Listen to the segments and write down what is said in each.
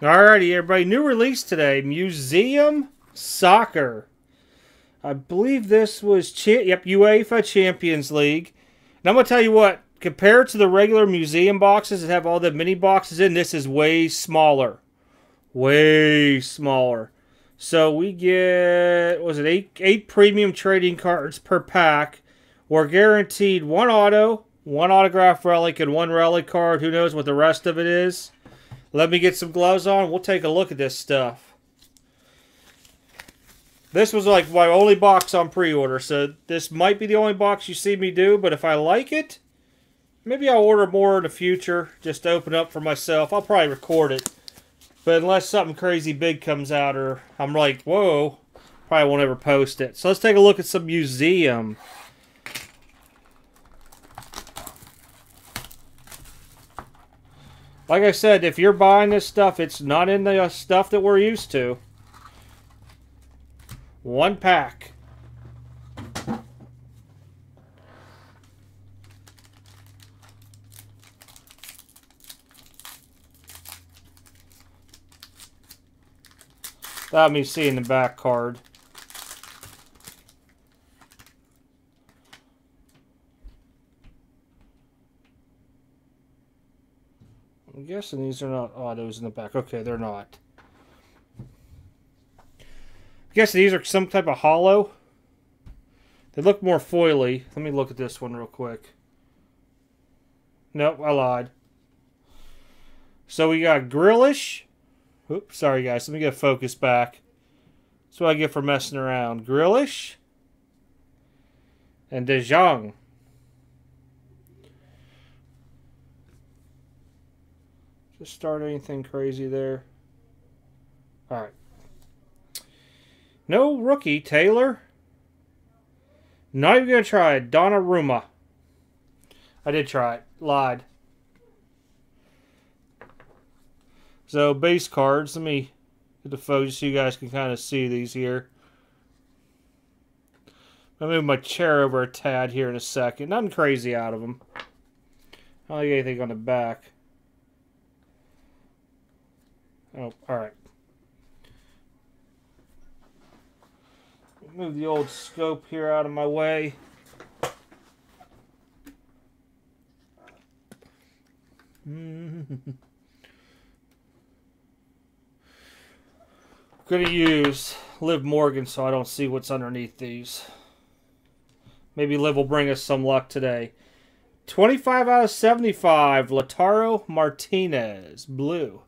Alrighty, everybody. New release today. Museum Soccer. I believe this was yep UEFA Champions League. And I'm gonna tell you what. Compared to the regular museum boxes that have all the mini boxes in, this is way smaller. Way smaller. So we get was it eight eight premium trading cards per pack. We're guaranteed one auto, one autograph relic, and one relic card. Who knows what the rest of it is? Let me get some gloves on. We'll take a look at this stuff. This was like my only box on pre-order, so this might be the only box you see me do, but if I like it, maybe I'll order more in the future, just open up for myself. I'll probably record it. But unless something crazy big comes out or I'm like, whoa, probably won't ever post it. So let's take a look at some museum. Like I said, if you're buying this stuff, it's not in the uh, stuff that we're used to. One pack. Without me seeing the back card. I'm guessing these are not autos in the back. Okay, they're not. I'm guessing these are some type of hollow. They look more foily. Let me look at this one real quick. Nope, I lied. So we got Grealish. Oops, sorry guys. Let me get focus back. That's what I get for messing around. Grealish. And De Just start anything crazy there. All right. No rookie, Taylor. Not even going to try it. Donnarumma. I did try it. Lied. So, base cards. Let me get the focus so you guys can kind of see these here. I'll move my chair over a tad here in a second. Nothing crazy out of them. I don't like anything on the back. Oh, alright. Move the old scope here out of my way. Gonna use Liv Morgan so I don't see what's underneath these. Maybe Liv will bring us some luck today. 25 out of 75, Lautaro Martinez, blue.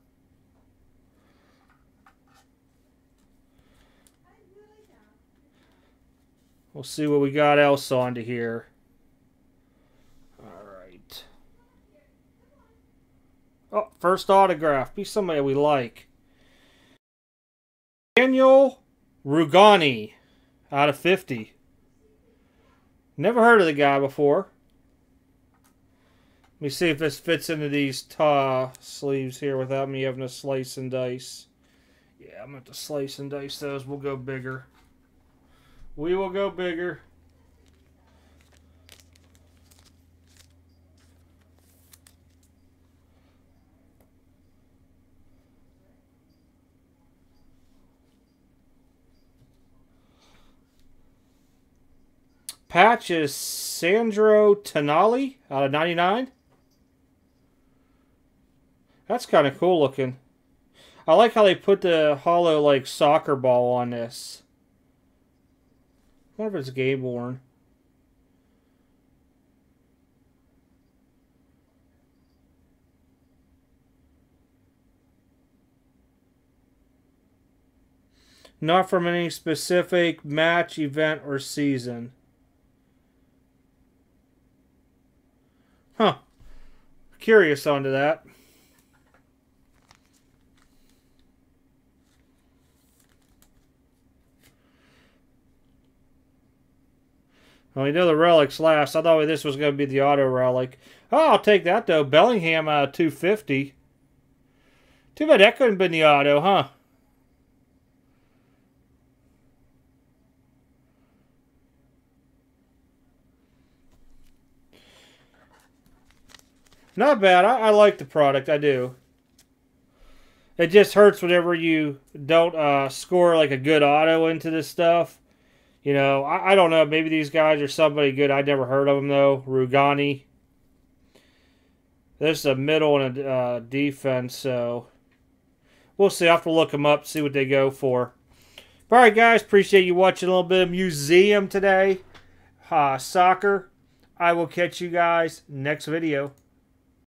We'll see what we got else onto here. All right. Oh, first autograph. Be somebody we like. Daniel Rugani out of 50. Never heard of the guy before. Let me see if this fits into these ta sleeves here without me having to slice and dice. Yeah, I'm going to slice and dice those. We'll go bigger. We will go bigger. Patch is Sandro Tonali out of 99. That's kind of cool looking. I like how they put the hollow like soccer ball on this. Wonder if it's game worn. Not from any specific match, event, or season. Huh. Curious onto that. Well, we know the relics last. I thought this was going to be the auto relic. Oh, I'll take that, though. Bellingham of 250. Too bad that couldn't have been the auto, huh? Not bad. I, I like the product. I do. it just hurts whenever you don't uh, score like a good auto into this stuff. You know, I, I don't know. Maybe these guys are somebody good. I never heard of them though. Rugani. This is a middle and a uh, defense, so we'll see. I have to look them up, see what they go for. All right, guys. Appreciate you watching a little bit of museum today. Uh, soccer. I will catch you guys next video.